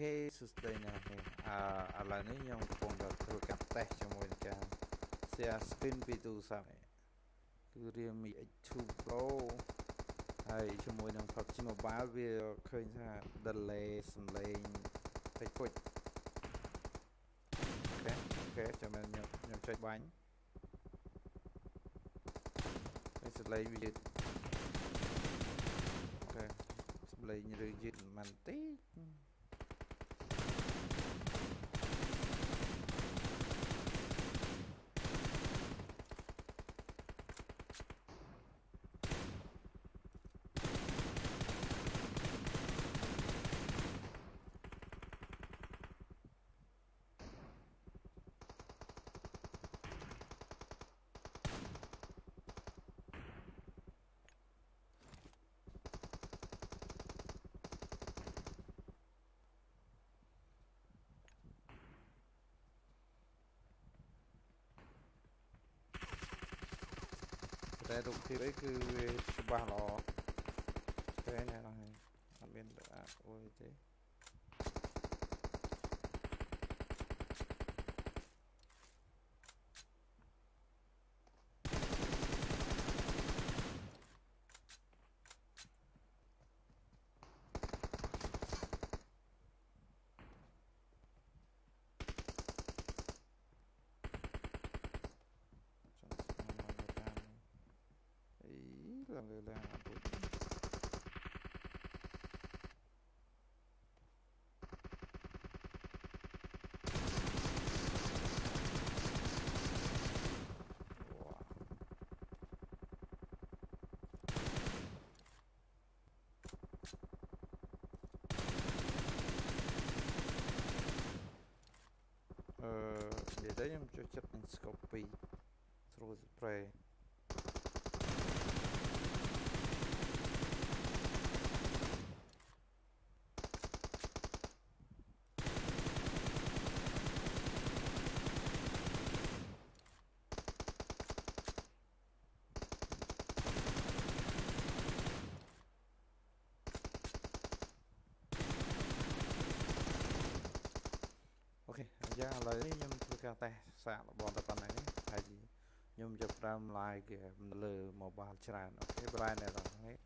K សួស្តីអ្នកនរអឺឥឡូវនេះខ្ញុំកំពុងតែធ្វើការតេស្តជាមួយនឹងការ share screen ពីទូរស័ព្ទគឺ Realme X2 Pro ហើយជាមួយនឹង PUBG Mobile វាឃើញថា delay សំឡេងតិចពុច OK OK ចាំខ្ញុំខ្ញុំចុចបាញ់ហើយសំឡេងវាយឺតអូខេសំឡេងឬយឺតមិនបន្តិច តែរូបភាពអីគឺវាច្បាស់ល្អតែណែហ្នឹងហើយអត់មានអាចអួយទេ ឡើងលើឡើងអត់ពុជអឺនិ យាយទៅខ្ញុំចូលចិត្តនឹង scope 2 throw spray អូខេអញ្ចឹងឥឡូវនេះខ្ញុំធ្វើការតេស្តសាករបស់តែប៉ុណ្ណឹងហើយខ្ញុំចាប់ផ្ដើម live គេលើ mobile ច្រើនអូខេ brand នេះដល់ហ្នឹង